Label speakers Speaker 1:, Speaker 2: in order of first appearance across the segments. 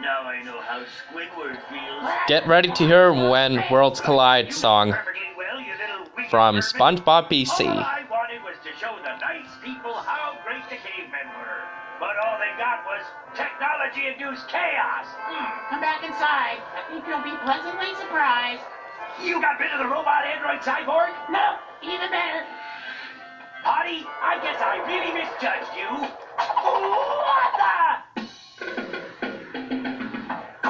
Speaker 1: Now I know how Squidward feels.
Speaker 2: Get ready to hear When Worlds Collide song
Speaker 1: Perfectly well, you little wicked
Speaker 2: from
Speaker 1: vermin.
Speaker 2: SpongeBob
Speaker 1: All
Speaker 2: BC.
Speaker 1: I wanted was to show the nice people how great the cavemen were. But all they got was technology-induced chaos. Hmm.
Speaker 3: Come back inside. I think you'll be pleasantly surprised.
Speaker 1: You got rid of the robot android cyborg?
Speaker 3: No, even better.
Speaker 1: Potty, I guess I really misjudged you. What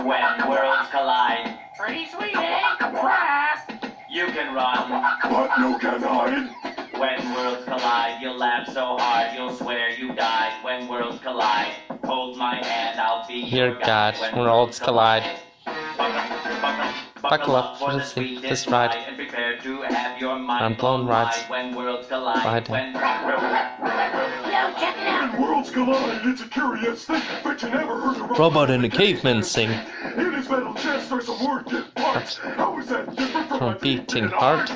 Speaker 4: When worlds collide,
Speaker 3: Pretty sweet, eh? Fast.
Speaker 4: you can run.
Speaker 5: But you can hide.
Speaker 4: When worlds collide, you'll laugh so hard you'll swear you died. When worlds collide, hold my hand, I'll be
Speaker 2: Dear
Speaker 4: your
Speaker 2: God,
Speaker 4: guide.
Speaker 2: worlds collide.
Speaker 4: Buckle, buckle,
Speaker 2: Buckle up for
Speaker 4: the
Speaker 2: the
Speaker 4: sweetest
Speaker 2: sweetest ride.
Speaker 4: and prepare to have your mind
Speaker 2: And blown rides.
Speaker 4: wide. When worlds collide, when
Speaker 5: worlds collide, it's a curious thing. Bet you never heard of
Speaker 2: Robot and the Caveman sing
Speaker 5: In his metal chest are some working parts. How is that different from,
Speaker 2: from
Speaker 5: a
Speaker 2: Beating Heart.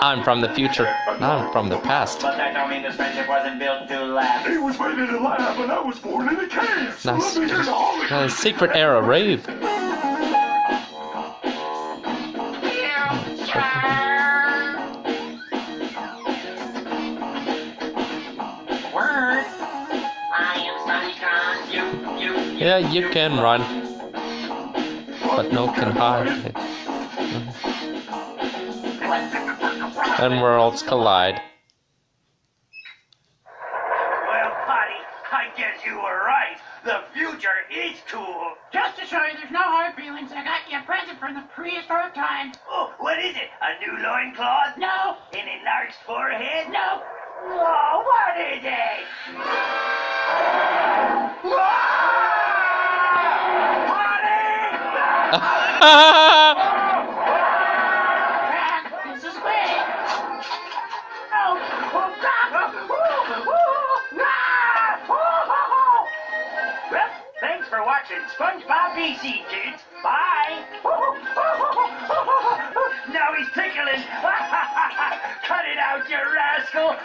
Speaker 2: I'm from the future. I'm from the past.
Speaker 4: But that don't mean this friendship wasn't built to last.
Speaker 5: He was made in a lab, and I was born in a cave. So
Speaker 2: Nice.
Speaker 5: let me hear the holler.
Speaker 2: Uh, secret era rave. Yeah, you can run, but no can hide. And worlds collide.
Speaker 1: Well, Potty, I guess you were right. The future is cool.
Speaker 3: Just to show you there's no hard feelings, I got you a present from the prehistoric time.
Speaker 1: Oh, what is it? A new loincloth?
Speaker 3: No,
Speaker 1: An enlarged forehead?
Speaker 3: no.
Speaker 1: Whoa, what is it?
Speaker 3: This is great.
Speaker 1: Well, thanks for watching SpongeBob BC, kids. Bye. now he's tickling. Cut it out, you rascal.